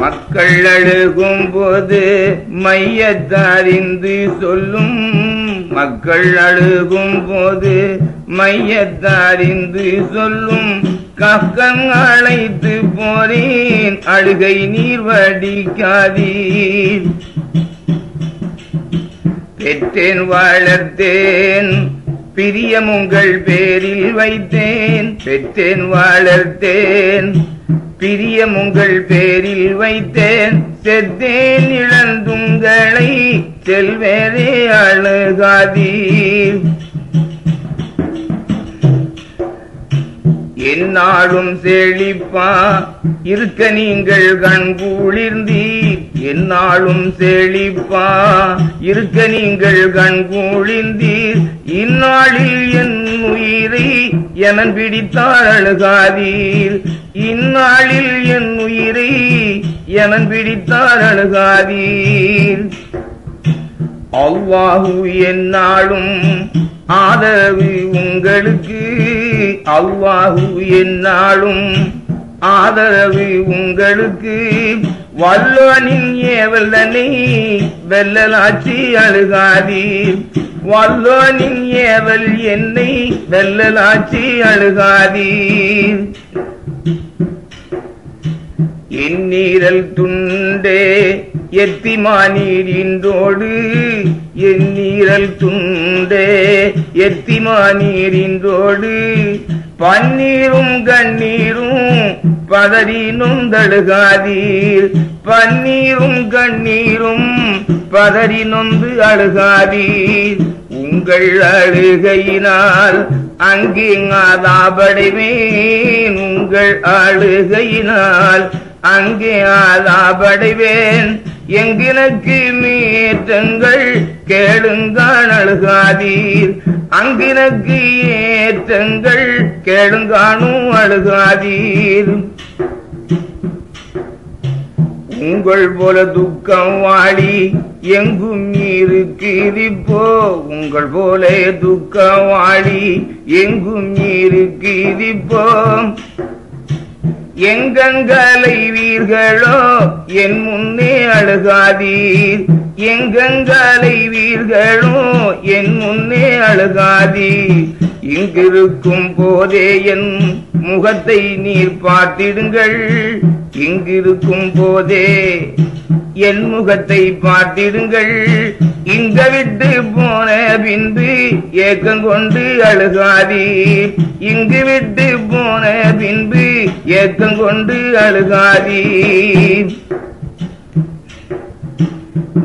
மக்கள் அழுகும் போது மையத்தறிந்து சொல்லும். மக்கள் அழுகும் போது மையத்தறிந்து சொல்லும். கக்கம் அழைத்து போறேன் அழுகை நீர் வடிக்காதீர். பெற்றேன் வளர்த்தேன் பிரியமுங்கள் பேரில் வைத்தேன். பெற்றேன் வளர்த்தேன் பிரியம் உங்கள் பேரில் வைத்தேன். செத்தேன் இழந்துங்களை செல்வேரே அழுகாதி என்னாலும் செழிப்பா. இருக்க நீங்கள் கண் கண்கூளிர்ந்தீர். என்னாலும் செழிப்பா இருக்க நீங்கள் கண்கூழிந்தீர். இந்நாளில் என் உயிரை எனன் பிடித்தால் அழுகாதீர். இந்நாளில் என் உயிரை எனன் பிடித்தால் அழுகாதீர். அவ்வாஹு என்னாலும் ஆதரவு உங்களுக்கு. அவ்வாஹு என்னாலும் ஆதரவு உங்களுக்கு. வல்லோனின் ஏவல்லனை வெல்லலாச்சி அழுகாதீர். வல்லோனின் ஏவல் என்னை வெல்லலாச்சி அழுகாதீர். எண்ணீரல் துண்டே எத்திமானீரின்றோடு. எண்ணீரல் துண்டே எத்திமானீரின்றோடு. பன்னீரும் கண்ணீரும் பதறினும் தழுகாதீர். பன்னீரும் கண்ணீரும் பதறி நொந்து அழுகாதீர். உங்கள் அழுகையினால் அங்கே ஆதாபடைவேன். உங்கள் அழுகையினால் அங்கே ஆதாபடைவேன். எங்கினக்கு மேற்றங்கள் கேளுங்கான் அழுகாதீர். அங்கினக்கு ஏற்றங்கள் கேளுங்கானும் அழுகாதீர். உங்கள் போல துக்கம் வாடி எங்கும் இருக்குதிப்போ உங்கள் போல துக்கம் வாடி எங்கும் இருக்குதிப்போ எங்கங்களை வீர்களோ என் முன்னே அழுகாதீர். எங்கங்களை வீர்களோ என் முன்னே அழுகாதீர். இங்கிருக்கும் போதே என் முகத்தை நீர் பார்த்திடுங்கள். இங்கிருக்கும் போதே என் முகத்தை பார்த்திடுங்கள். இங்க விட்டு போன பின்பு ஏக்கம் கொண்டு அழுகாதீர் இங்கு விட்டு போன பின்பு ஏக்கம் கொண்டு அழுகாதீர்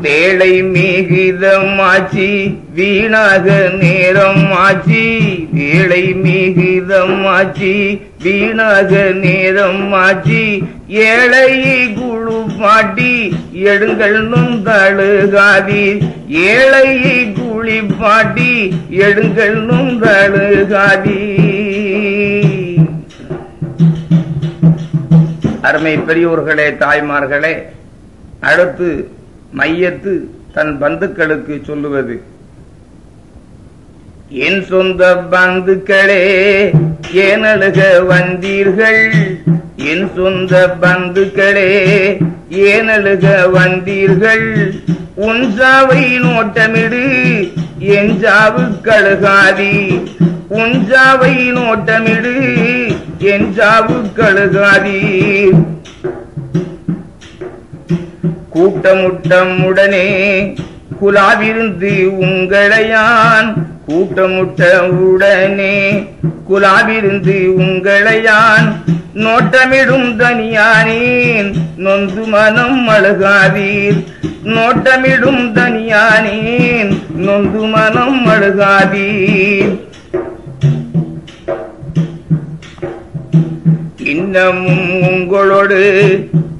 வேலை மிகுதம் ஆச்சி வீணாக நேரம் ஆச்சி வேலை மிகுதம் ஆச்சி வீணாக நேரம் ஆச்சி ஏழையை குழு பாட்டி எடுங்கள் நுந்தழுகாதீர். ஏழையை கூலி பாட்டி எடுங்கள் நுந்தழுகாதீர். அருமை பெரியோர்களே தாய்மார்களே அடுத்து மையத்து தன் பந்துக்களுக்கு சொல்லுவது. என் சொந்த பந்துக்களே ஏனழுக வந்தீர்கள். என் சொந்த பந்துக்களே ஏனழுக வந்தீர்கள்? உன் சாவை நோட்டமிடு என் சாவு கழுகாதி. உன் சாவை நோட்டமிடு என் சாவு கழுகாதி. கூட்டமுட்டம் உடனே குலாவிருந்து உங்களையான் கூட்டமுட்ட உடனே குலாவிருந்து உங்களையான் நோட்டமிடும் தனியானேன். நொந்து மனம் அழுகாதீர். நோட்டமிடும் தனியானேன். நொந்து மனம் அழுகாதீர். இன்னமும் உங்களோடு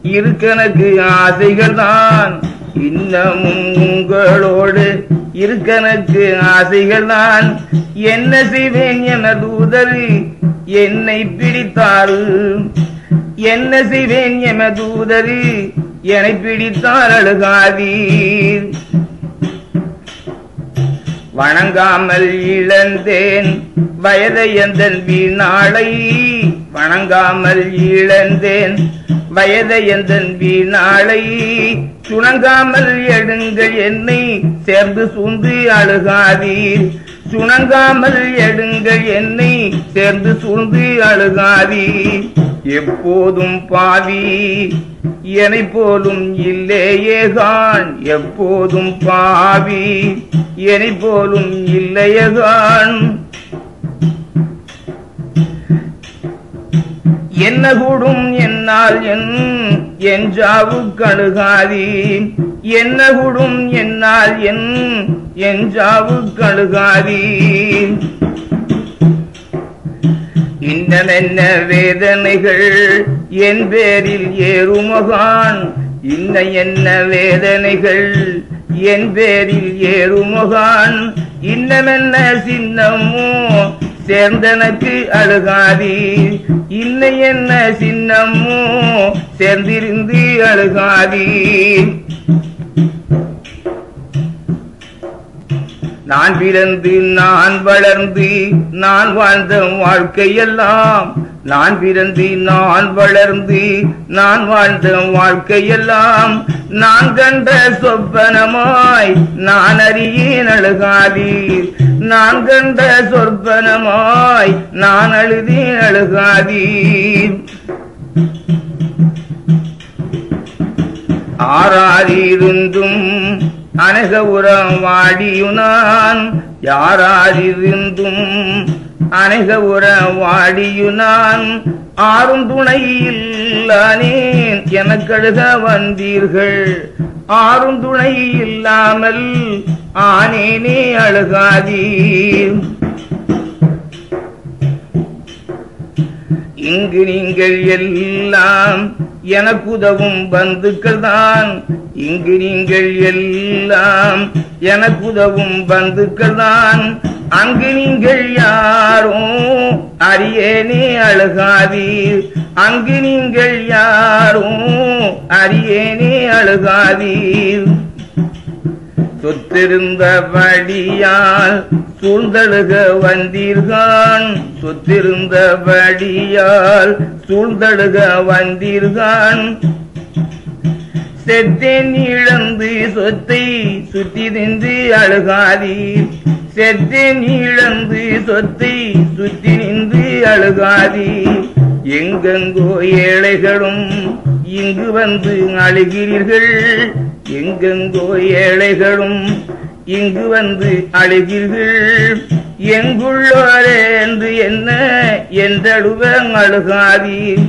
இருக்கனக்கு ஆசைகள் தான் இன்னமும் உங்களோடு இருக்கனக்கு ஆசைகள் தான் என்ன செய்வேன் என தூதர் என்னை பிடித்தாரு. என்ன செய்வேன் எம தூதரு என்னை பிடித்தார் அழுகாதீர். வணங்காமல் இழந்தேன் வயதை எந்தன் வீணாளை. வணங்காமல் இழந்தேன் வயதையந்தன் வீணாளை. சுணங்காமல் எடுங்கள் என்னை சேர்ந்து சூழ்ந்து அழுகாதீர். சுணங்காமல் எடுங்கள் என்னை சேர்ந்து சூழ்ந்து அழுகாதீர். எப்போதும் பாவி என்னை போலும் இல்லையேகான் எப்போதும் பாவி என்னை போலும் இல்லையேகான் என்ன கூடும் என்னால் என் ஜாவு கழுகாதி. என்ன கூடும் என்னால் என் என் ஜாவு கழுகாதி. இன்னமென்ன வேதனைகள் என் பேரில் ஏறுமகான் இன்ன என்ன வேதனைகள் என் பேரில் ஏறுமகான் இன்னமென்ன சின்னமோ சேர்ந்தனக்கு அழுகாதீர் இல்லை என்ன சின்னமோ சேர்ந்திருந்து அழுகாதி. நான் பிறந்து நான் வளர்ந்து நான் வாழ்ந்த வாழ்க்கையெல்லாம் நான் பிறந்து நான் வளர்ந்து நான் வாழ்ந்த வாழ்க்கையெல்லாம் நான் கண்ட சொப்பனமாய் நான் அறியேன் அழுகாதீர். நான் கண்ட சொற்பனமாய் நான் அழுதேன் அழுகாதீர் ஆறாரிருந்தும் அனக உரம் வாடியுனான் யாராரிருந்தும் அனக உரம் வாடியுனான் ஆறும் துணை இல்லானேன் எனக்கழுக வந்தீர்கள். ஆறும் துணை இல்லாமல் ஆனேனே அழுகாதீர். இங்கு நீங்கள் எல்லாம் எனக்குதவும் பந்துக்கள் தான் இங்கு நீங்கள் எல்லாம் எனக்குதவும் பந்துக்கள் தான் அங்கு நீங்கள் யாரும் அறியேனே அழுகாதீர். அங்கு நீங்கள் யாரும் அறியேனே அழுகாதீர். சொத்திருந்தபடியால் சூழ்ந்தழுக வந்தீர்கான் சொத்திருந்தபடியால் சூழ்ந்தழுக வந்தீர்கான். செத்தேன் இழந்து சொத்தை சுற்றி அழுகாதீர். செத்தேன் இழந்து சொத்தை சுத்தி நின்று அழுகாதீர். எங்கெங்கோ ஏழைகளும் இங்கு வந்து அழுகிறீர்கள். எங்கெங்கோ ஏழைகளும் இங்கு வந்து அழுகிறீர்கள். எங்குள்ளவரேன்று என்ன என்றழுவ அழுகாதீர்.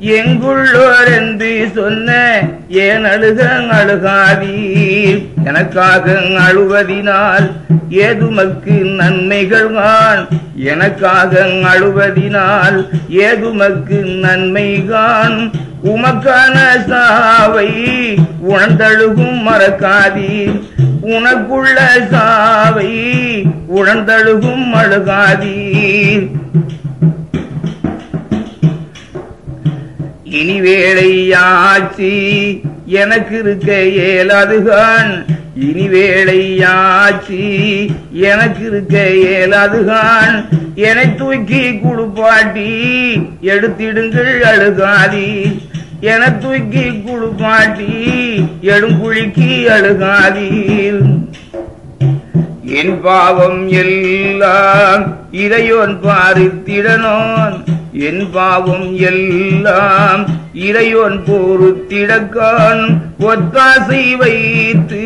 எங்குள்ளோரென்று சொன்ன ஏன் அழுக அழுகாதீர். எனக்காக அழுவதினால் ஏதுமக்கு நன்மைகள் கான் எனக்காக அழுவதினால் ஏதுமக்கு நன்மை கான் உமக்கான சாவை உணர்ந்தழுகும் மறக்காதீர். உனக்குள்ள சாவை உணர்ந்தழுகும் அழுகாதீர் இனி வேளையாச்சி எனக்கு இருக்க இயலாதுகான். இனி வேளையாச்சி எனக்கு இருக்க இயலாதுகான். என்னை தூக்கி குடுப்பாட்டி எடுத்திடுங்கள் அழுகாதீர் என தூக்கி குடுப்பாட்டி எடுங்குழிக்கு அழுகாதீர் என் பாவம் எல்லாம் இறையோன் பாரித்திடனோன் என் பாவம் எல்லாம் இறையோன் பொறுத்திடக்கான் ஒத்தாசை வைத்து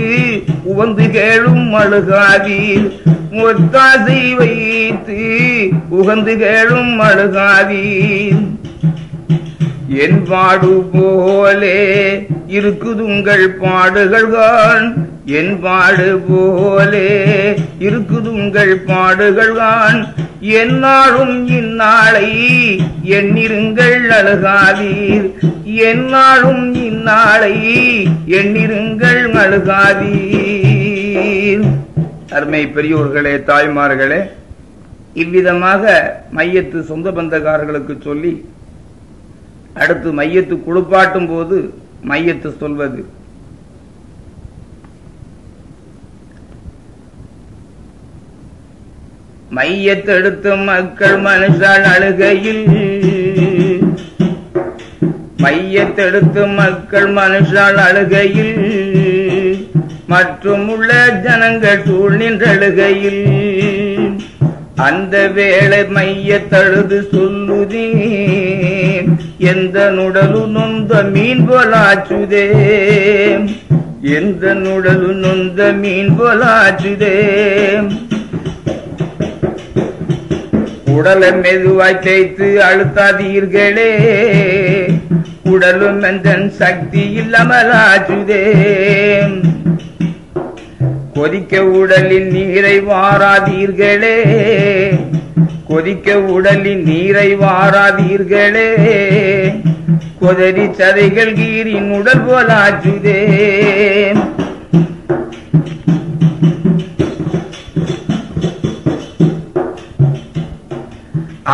உவந்து கேளும் அழுகாதீர். ஒத்தாசை வைத்து உகந்து கேளும் அழுகாதீர். என் பாடு போலே இருக்குதுங்கள் பாடுகள்கான். என் பாடு போலே இருக்குதுங்கள் பாடுகள்கான். என்னாலும் இந்நாளை எண்ணிருங்கள் அழுகாதீர். என்னாலும் இந்நாளை எண்ணிருங்கள் அழுகாதீர். அருமை பெரியோர்களே தாய்மார்களே இவ்விதமாக மையத்து சொந்த பந்தக்காரர்களுக்கு சொல்லி அடுத்து மையத்து குளிப்பாட்டும் போது மையத்து சொல்வது. மையத்தெடுத்த மக்கள் மனுஷால் அழுகையில் மையத்தெடுத்த மக்கள் மனுஷால் அழுகையில் மற்றும் உள்ள ஜனங்கள் சூழ் நின்றழுகையில் அந்த வேளை மையத்தழுது சொல்லுதே. எந்த நுடலு நொந்த மீன் போலாச்சுதே எந்த நுடலு நொந்த மீன் போலாச்சுதே உடலை மெதுவாய் தேய்த்து அழுத்தாதீர்களே. உடலும் எந்தன் சக்தி இல்லாமலாச்சுதே கொதிக்க உடலின் நீரை வாராதீர்களே. கொதிக்க உடலின் நீரை வாராதீர்களே. கொதறி சதைகள் கீரின் உடல் போலாச்சுதே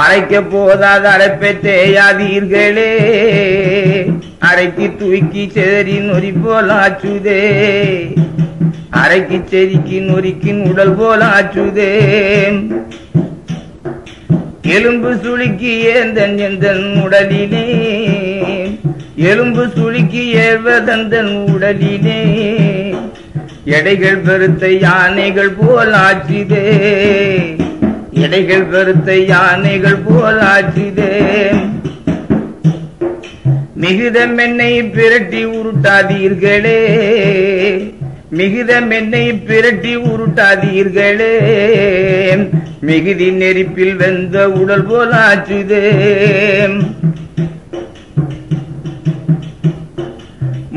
அரைக்க போதாத அரைப்பை தேயாதீர்களே. அரைக்கு தூக்கி செதறி நொறி போலாச்சுதே அரைக்கு செதுக்கி நொறுக்கின் உடல் போலாச்சுதே எலும்பு சுளுக்கி ஏந்தன் எந்தன் உடலிலே. எலும்பு சுளுக்கி ஏவதந்தன் உடலிலே. எடைகள் பெருத்த யானைகள் போலாச்சுதே எடைகள் பெருத்த யானைகள் போலாச்சுதே மிகுதம் என்னை பிரட்டி உருட்டாதீர்களே. மிகுத மென்னை பிரட்டி உருட்டாதீர்களே. மிகுதி நெருப்பில் வெந்த உடல் போலாச்சுதே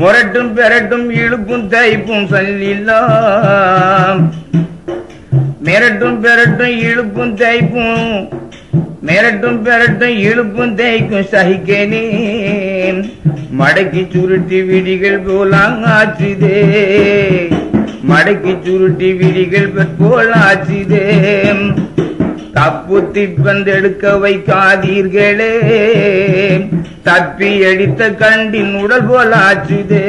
முரட்டும் பெரட்டும் இழுக்கும் தைப்பும் சல்லில்லாம் மிரட்டும் பெரட்டும் இழுப்பும் தைப்பும் மிரட்டும் பெரட்டும் இழுப்பும் தேய்க்கும் சகிக்கனே. மடக்கி சுருட்டி விடிகள் போலாங்காச்சுதே மடக்கி சுருட்டி விடிகள் போலாச்சுதே தப்பு திப்பந்தெடுக்க வைக்காதீர்களே. தப்பி அடித்த கண்டின் உடல் போலாச்சுதே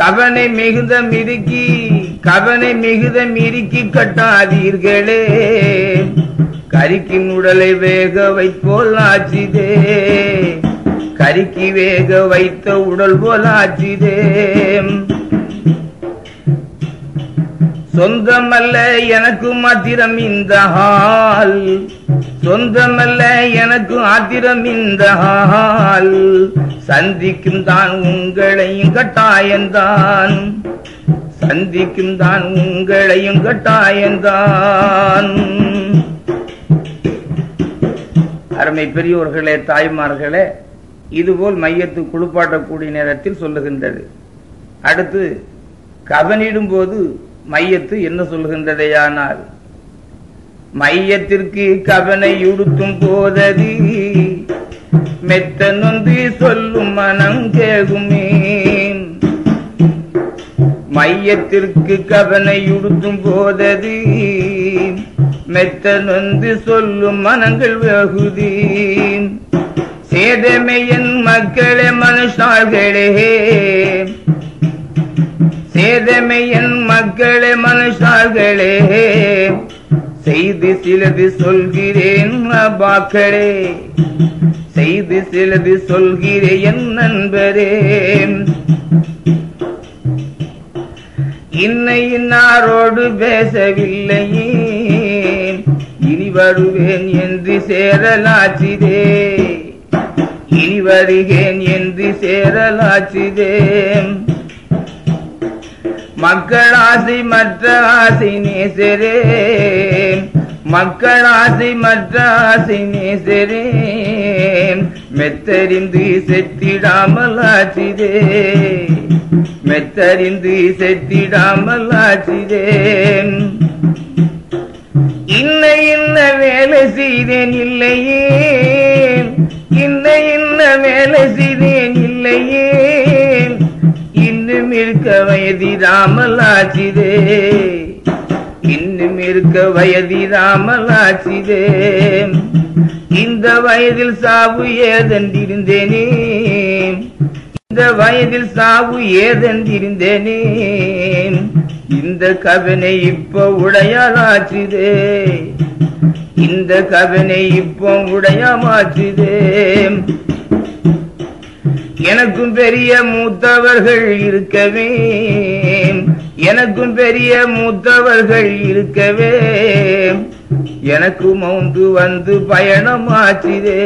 கவனை மிகுந்த மிருக்கி கவனை மிகுத மிருக்கி கட்டாதீர்களே. கரிக்கின் உடலை வேக வைப்போல் ஆச்சிதே கரிக்கு வேக வைத்த உடல் போல் ஆச்சிதே சொந்தமல்ல எனக்கு மாத்திரம் இந்த ஹால் சொந்தமல்ல எனக்கு ஆத்திரம் இந்த ஹால் சந்திக்கும் தான் உங்களையும் கட்டாயந்தான் சந்திக்கும் தான் உங்களையும் கட்டாயந்தான் அருமை பெரியோர்களே தாய்மார்களே இதுபோல் மையத்து குளிப்பாட்டக்கூடிய நேரத்தில் சொல்லுகின்றது. அடுத்து கவனிடும் போது மையத்து என்ன சொல்லுகின்றதையானால் மையத்திற்கு கவனை உடுத்தும் போதது மெத்த நொந்தி சொல்லும் மனம் கேகுமே. மையத்திற்கு கவனை உடுத்தும் போதது மெத்த நொந்து சொல்லும் மனங்கள் வகுதி சேதமையன் மக்களே மனுஷாள்களே. சேதமையன் மக்களே மனுஷாள்களே. செய்து சிலது சொல்கிறேன் பாக்களே செய்து சிலது சொல்கிறேன் நண்பரே. இன்னை இன்னாரோடு பேசவில்லையே. இனி வருவேன் என்று சேரலாச்சிதே. இனி வருகேன் என்று சேரலாச்சிதே. மக்கள் ஆசை மற்ற ஆசை நேசரே. மக்கள் ஆசை மற்ற ஆசை நேசரே. மெத்தறிந்து செத்திடாமல் ஆச்சிதே மெத்தறிந்து செத்திடாமல் ஆச்சிதேன் இன்ன இன்ன வேலை செய்தேன் இல்லையே. இன்ன இன்ன வேலை செய்தேன் இல்லையே. இன்னும் இருக்க வயதி ராமலாச்சிதே இன்னும் இருக்க வயதி ராமலாச்சிதே இந்த வயதில் சாவு ஏதென்றிருந்தேனே இந்த வயதில் சாவு ஏதென்றிருந்தேனே. இந்த கவனை இப்போ உடையாலாச்சுதே இந்த கவனை இப்போ உடையமாச்சுதே எனக்கும் பெரிய மூத்தவர்கள் இருக்கவே. எனக்கும் பெரிய மூத்தவர்கள் இருக்கவே. எனக்கு மவுந்து வந்து பயணம் ஆச்சுதே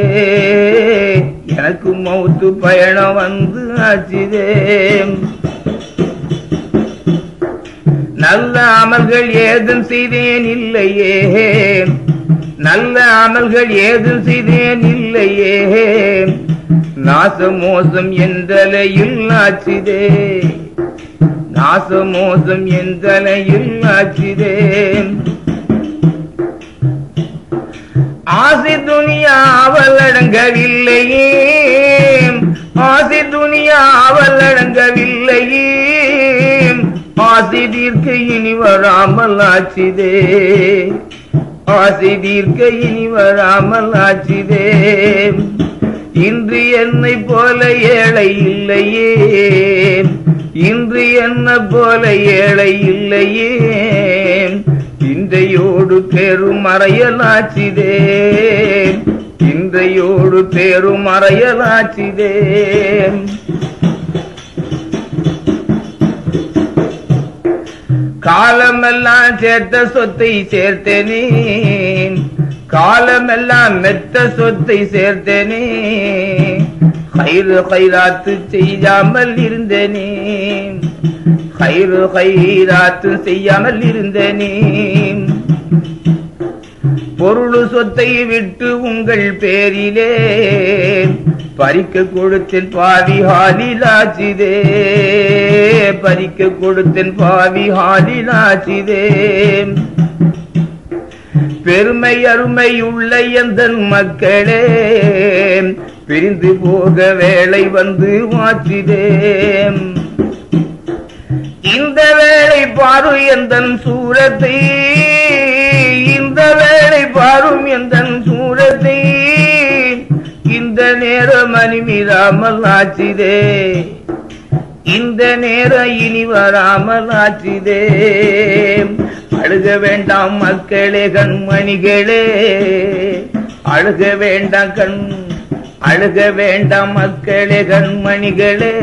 எனக்கு மவுத்து பயணம் வந்து ஆச்சுதே நல்ல அமல்கள் ஏதும் செய்தேன் இல்லையே. நல்ல அமல்கள் ஏதும் செய்தேன் இல்லையே. நாச மோசம் என்றலையில் ஆச்சுதே நாச மோசம் என்றலையில் ஆச்சுதே ஆசி துணியா அவள் அடங்கவில்லையே ஆசி துணியா அவள் அடங்கவில்லையே ஆசி தீர்க்க இனி வராமல் ஆச்சுதே. ஆசி தீர்க்க இனி வராமல் ஆச்சுதே. இன்று என்னை போல ஏழை இல்லையே. இன்று என்ன போல ஏழை இல்லையே. இன்றையோடு தேரும் மறையலாச்சிதே இன்றையோடு தேரும் மறையலாச்சிதே காலமெல்லாம் சேர்த்த சொத்தை சேர்த்தேனே காலமெல்லாம் மெத்த சொத்தை சேர்த்தேனே கயிறு கயிறாத்து செய்யாமல் இருந்தேனே கயிறு கைராத்து செய்யாமல் இருந்தேனே. பொருள் சொத்தை விட்டு உங்கள் பேரிலே பறிக்க கொடுத்தேன் பாவி ஹாலிலாச்சிதே பறிக்க கொடுத்தன் பாவி ஹாலிலாச்சிதே பெருமை அருமை உள்ள எந்த மக்களே பிரிந்து போக வேலை வந்து மாற்றிதே இந்த வேலை பாரு எந்தன் சூரத்தை. இந்த வேலை பாரும் எந்தன் சூரத்தை. இந்த நேரம் அனிமிராமல் ஆச்சிதே இந்த நேரம் இனி வராமல் ஆச்சிதே அழுக வேண்டாம் மக்களே கண்மணிகளே. அழுக வேண்டாம் கண் அழுக வேண்டாம் மக்களே கண்மணிகளே.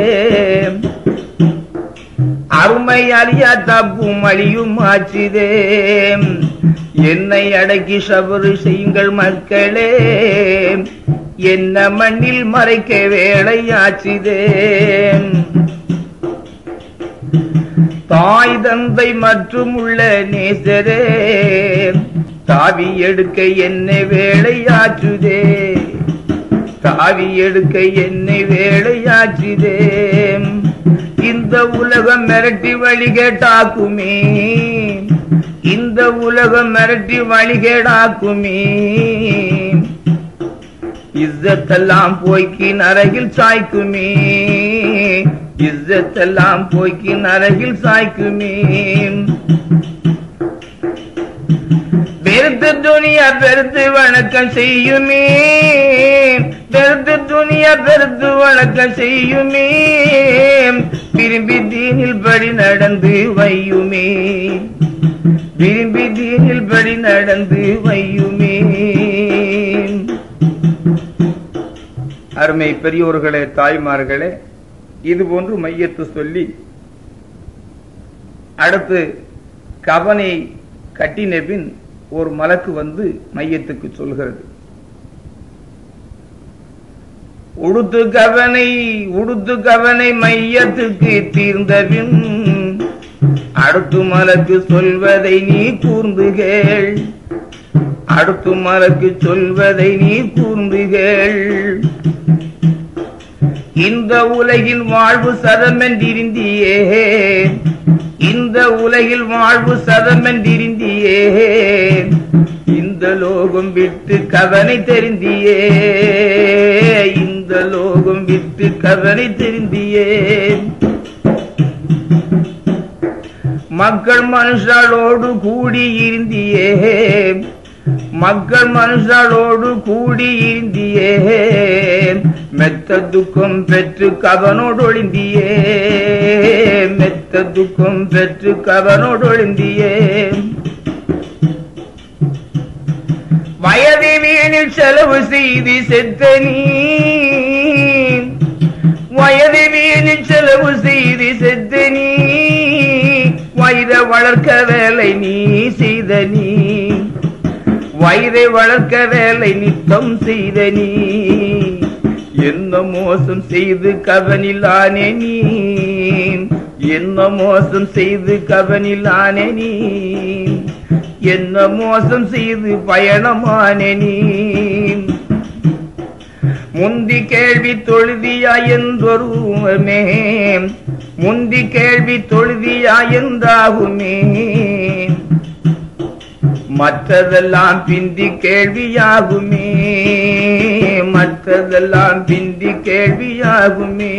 அருமை அறியா தப்பும் அழியும் ஆச்சுதே. என்னை அடக்கி சபறு செய்யுங்கள் மக்களே. என்ன மண்ணில் மறைக்க வேலையாச்சுதே தாய் தந்தை மற்றும் உள்ள நேசரே தாவி எடுக்க என்னை வேலையாச்சுதே தாவி எடுக்க என்னை வேலையாற்றுதே இந்த உலகம் மிரட்டி வழிகேட்டாக்குமே இந்த உலகம் மிரட்டி வழிகேடாக்குமே இஸ்ஸத்தெல்லாம் போய்க்கு நரகில் சாய்க்குமே. இஸ்ஸத்தெல்லாம் போய்க்கு நரகில் சாய்க்குமே. பெருத்து துணியா பெருத்து வணக்கம் செய்யுமே. பெருத்து துணியா பெருத்து வழக்கம் செய்யுமே. விரும்பி தீனில் படி நடந்து வையுமே. விரும்பி தீனில் படி நடந்து வையுமே. அருமை பெரியோர்களே தாய்மார்களே இது போன்று மையத்து சொல்லி அடுத்து கவனை கட்டின பின் ஒரு மலக்கு வந்து மையத்துக்கு சொல்கிறது. உடுத்து கவனை உடுத்து கவனை மையத்துக்கு தீர்ந்தபின் அடுத்து மலக்கு சொல்வதை நீ கூர்ந்து கேள். அடுத்து மலக்கு சொல்வதை நீ கூர்ந்து கேள். இந்த உலகில் வாழ்வு சதமென்றிருந்தியே இந்த உலகில் வாழ்வு சதமென்றிருந்தியே இந்த லோகம் விட்டு கவனை தெரிந்தியே. இந்த லோகம் விட்டு கதனை தெரிந்தியே மக்கள் மனுஷாலோடு கூடி இருந்தியே மக்கள் மனுஷாலோடு கூடி இருந்தியே மெத்த துக்கம் பெற்று கவனோடு ஒளிந்தியே மெத்த துக்கம் பெற்று கவனோடு ஒளிந்தியே வயது வீணில் செலவு செய்து செத்த நீ வயது வீணில் செலவு செய்து செத்து நீ வயதை வளர்க்க வேலை நீ செய்த நீ வயதை வளர்க்க வேலை நித்தம் செய்த நீ என்ன மோசம் செய்து கவனிலானே நீ என்ன மோசம் செய்து கவனிலானே நீ என்ன மோசம் செய்து பயணமானே நீ. முந்தி கேள்வி தொழுதியா என்றொருவமே. முந்தி கேள்வி தொழுதியா என்றாகுமே. மற்றதெல்லாம் பிந்தி கேள்வியாகுமே. மற்றதெல்லாம் பிந்தி கேள்வியாகுமே.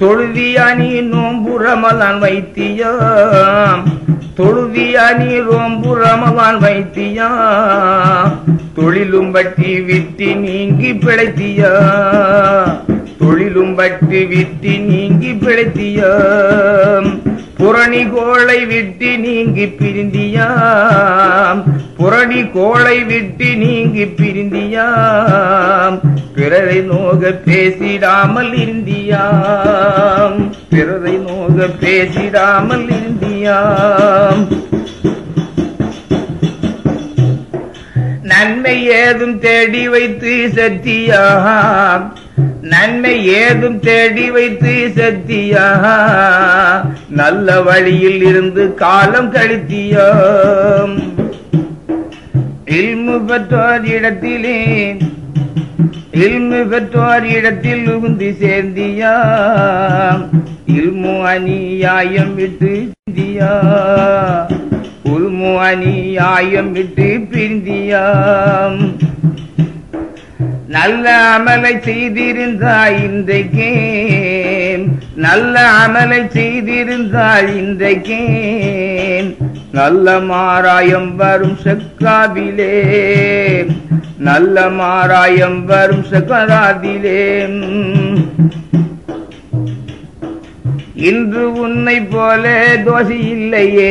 தொழுதியா நீ நோம்பு ரமலான் வைத்தியா தொழுதியா நீ ரோம்பு ரமலான் தொழிலும் பட்டி விட்டு நீங்கி பிழைத்தியா தொழிலும் பட்டு விட்டு நீங்கி பிழைத்தியா புரணி கோளை விட்டு நீங்கி பிரிந்தியாம். புரணி கோளை விட்டு நீங்கி பிரிந்தியாம். பிறரை நோக பேசிடாமல் இருந்தியாம் பிறரை நோக பேசிடாமல் இருந்தியாம் நன்மை ஏதும் தேடி வைத்து சத்தியா நன்மை ஏதும் தேடி வைத்து சத்தியா நல்ல வழியில் இருந்து காலம் கழித்தியாம். இல்மு பெற்றோர் இடத்திலே இல்மு பெற்றோர் இடத்தில் உகுந்து சேர்ந்தியா இல்மு அநியாயம் விட்டு பிரிந்தியா உல்மு அநியாயம் விட்டு பிரிந்தியாம். நல்ல அமலை செய்திருந்தாய் இன்றைக்கே நல்ல அமலை செய்திருந்தாய் இன்றைக்கே நல்ல மாராயம் வரும் செக்காவிலே. நல்ல மாராயம் வரும் செக்கராதிலே இன்று உன்னை போல தோசி இல்லையே.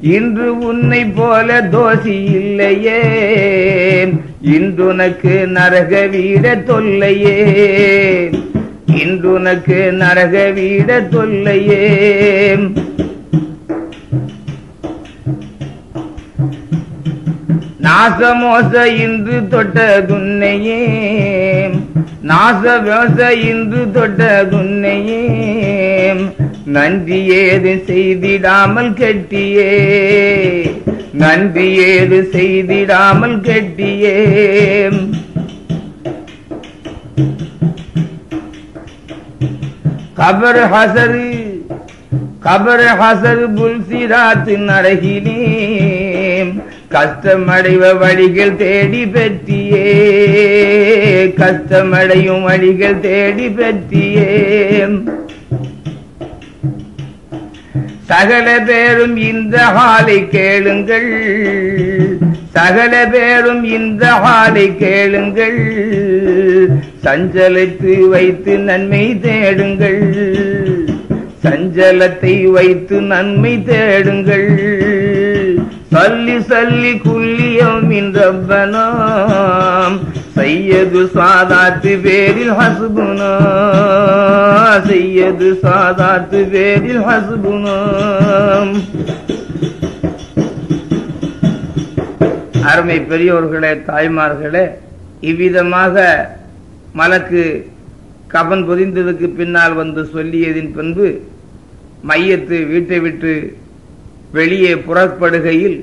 இன்று உன்னை போல தோசி இல்லையே. இன்றுனக்கு நரக வீட தொல்லையே. இன்றுனக்கு நரக வீட தொல்லையே. நாசமோச இன்று தொட்ட துன்னையே நாச இன்று தொட்ட துன்னையே நன்றி ஏது செய்திடாமல் கெட்டியே. நன்றி ஏது செய்திடாமல் கெட்டியே. கபர் ஹசரு கபர் ஹசர் புல்சிராத்து நரகினே கஷ்டமடைவ வழிகள் தேடி பெற்றியே. கஷ்டமடையும் வழிகள் தேடி பெற்றியே. சகல பேரும் இந்த ஹாலை கேளுங்கள். சகல பேரும் இந்த ஹாலை கேளுங்கள். சஞ்சலத்து வைத்து நன்மை தேடுங்கள். சஞ்சலத்தை வைத்து நன்மை தேடுங்கள். சல்லி சல்லி குல்லியம் ரப்பனாம் சையது சாதாத்து பேரில் ஹசுபுனா. சையது சாதாத்து பேரில் ஹசுபுனாம் அருமை பெரியோர்களே தாய்மார்களே இவ்விதமாக மலக்கு கபன் பொதிந்ததுக்கு பின்னால் வந்து சொல்லியதின் பின்பு மையத்து வீட்டை விட்டு வெளியே புறப்படுகையில்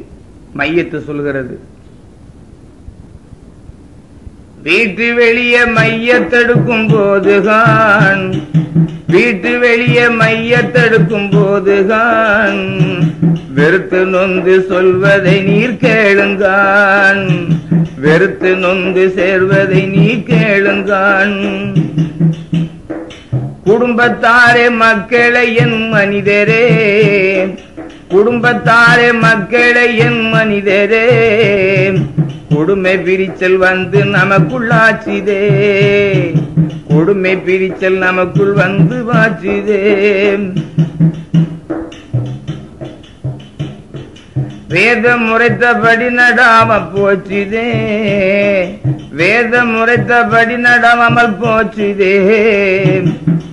மையத்து சொல்கிறது. வீட்டு வெளிய மையத்தெடுக்கும் போதுகான். வீட்டு வெளிய மையத்தெடுக்கும் போதுகான். வெறுத்து நொந்து சொல்வதை நீர் கேளுங்கான். வெறுத்து நொந்து சேர்வதை நீ கேளுங்கான். குடும்பத்தாரே மக்களை என் மனிதரே குடும்பத்தாரே மக்களை என் மனிதரே. கொடுமை பிரிச்சல் வந்து நமக்குள்ளாச்சுதே கொடுமை பிரிச்சல் நமக்குள் வந்து வாச்சுதே வேதம் முறைத்தபடி நடாம போச்சுதே வேதம் முறைத்தபடி நடாமல் போச்சுதே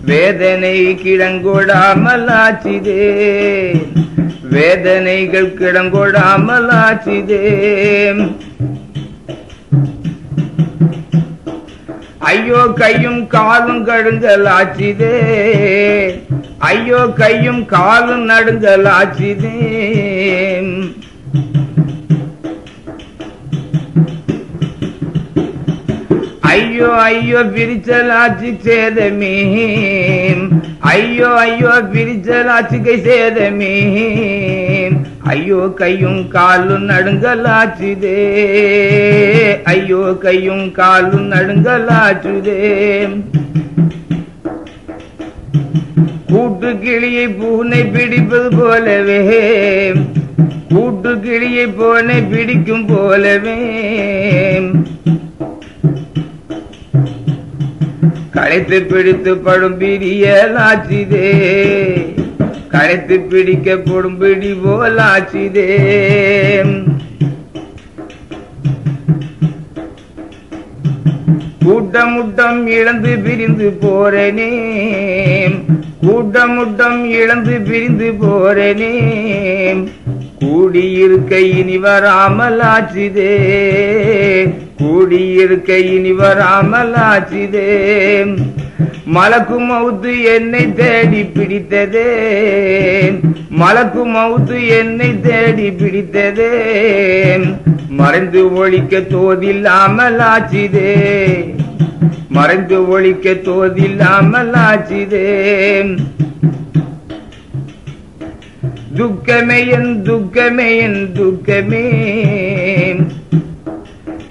வேதனை கிடங்கூடாமல் ஆச்சுதே வேதனைகள் கிடங்கொடாமல் ஆச்சுதே ஐயோ கையும் காலும் கடுங்கல் ஆச்சிதே ஐயோ கையும் காலும் நடுங்கல் ஆச்சுதே ஐயோ ஐயோ பிரிச்சலாச்சு சேதமே ஐயோ ஐயோ பிரிச்சலாச்சுக்கை சேதமே ஐயோ கையும் காலும் நடுங்கலாச்சுதே ஐயோ கையும் காலும் நடுங்கலாச்சுதே கூட்டு கிளியை பூனை பிடிப்பது போலவே கூட்டு கிளியை பூனை பிடிக்கும் போலவே. களைத்து பிடித்து படும் பிரியலாச்சிதே களைத்து பிடிக்கப்படும் பிடி போலாச்சிதே கூட்டமுட்டம் இழந்து பிரிந்து போறேனே. கூட்டமுட்டம் இழந்து பிரிந்து போறேனே. கூடியிருக்க இனி வராமல் ஆச்சுதே. கூடியிருக்க இனி வராமல் ஆச்சுதே மலக்கு மவுத்து என்னை தேடி பிடித்ததே. மலக்கு மவுத்து என்னை தேடி பிடித்ததே. மறைந்து ஒழிக்க தோதில்லாமல் ஆச்சுதே மறைந்து ஒழிக்க தோதில்லாமல் ஆச்சுதே துக்கமே என் துக்கமே என் துக்கமே.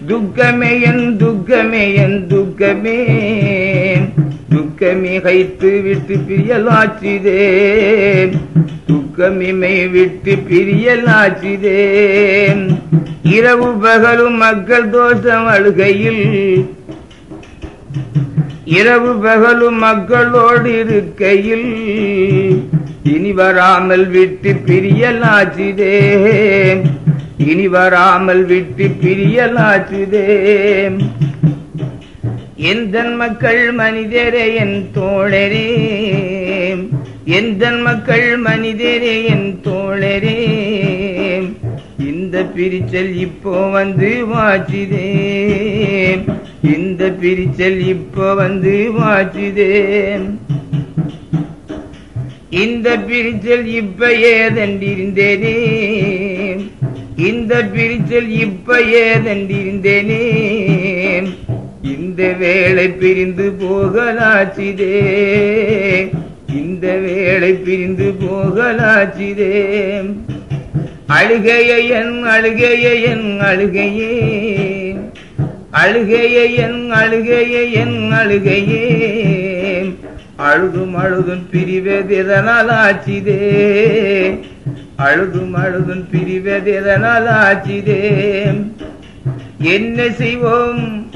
துக்கமேயன் துக்கமேயன் துக்கமே என் துக்கமே. கைத்து விட்டு பிரியலாச்சிதே துக்கமிமை விட்டு பிரியலாச்சிதே இரவு பகலும் மக்கள் தோஷம் அழுகையில் இரவு பகலும் மக்களோடு இருக்கையில் இனி வராமல் விட்டு பிரியலாச்சிதே இனி வராமல் விட்டு பிரியலாச்சுதே. எந்த மக்கள் மனிதரே என் தோழரே. எந்த மக்கள் மனிதரே என் தோழரே. இந்த பிரிச்சல் இப்போ வந்து வாச்சுதே. இந்த பிரிச்சல் இப்போ வந்து வாச்சுதே. இந்த பிரிச்சல் இப்ப ஏதண்டிருந்தேனே இந்த பிரிச்சல் இப்ப ஏதண்டிருந்தேனே இந்த வேளை பிரிந்து போகலாச்சிதே. இந்த வேளை பிரிந்து போகலாச்சிதே. அழுகையை என் அழுகையை என் அழுகையே. அழுகையை என் அழுகையை என் அழுகையே. அழுதும் அழுதும் பிரிவதெதனால் ஆச்சிதே அழுதும் அழுதும் பிரிவதெதனால் ஆச்சிதே. என்ன செய்வோம்?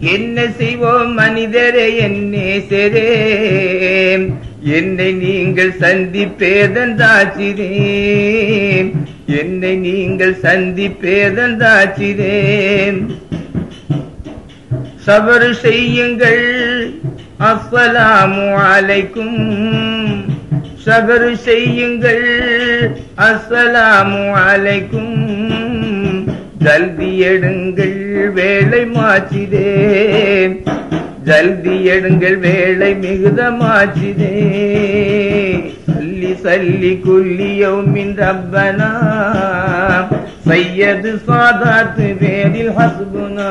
என்ன செய்வோம்? மனிதரே என் நேசரே என்னை நீங்கள் சந்திப்பேதன் தாச்சிதே என்னை நீங்கள் சந்திப்பேதந்தாச்சிதே. சபரு செய்யுங்கள். அஸ்ஸலாமு அலைக்கும். சபரு செய்யுங்கள். அஸ்ஸலாமு அலைக்கும். ஜல்தி எடுங்கள் வேலை மாச்சிதே ஜல்தி எடுங்கள் வேலை மிகுத மாச்சிதே சல்லி சல்லி குல்லியவுமின் ரப்பனா. சையது சாதாத்து வேதில் ஹஸ்புனா.